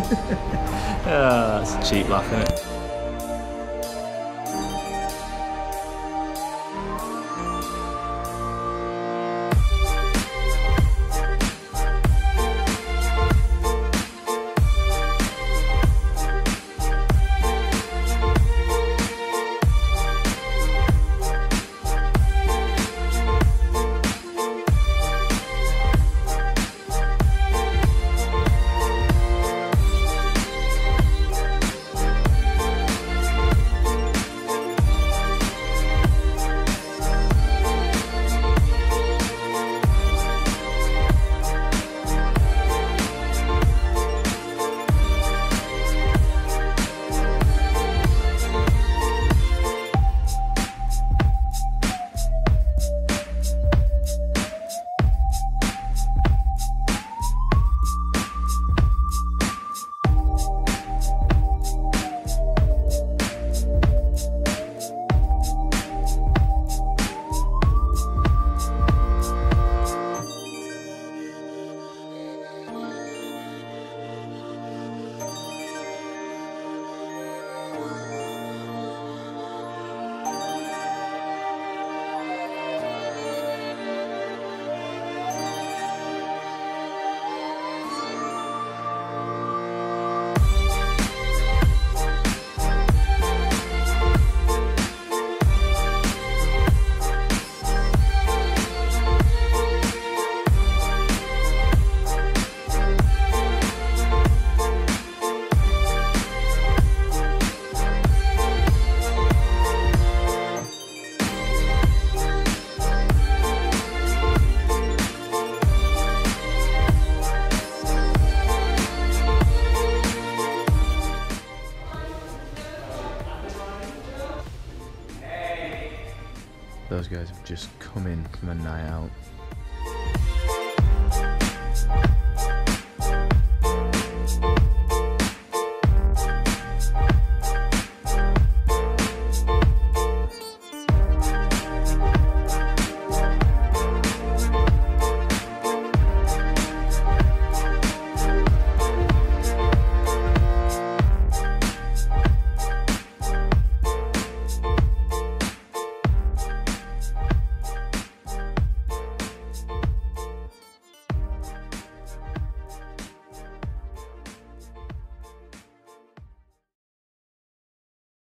Ah, that's a cheap laugh, isn't it? Those guys have just come in from a night out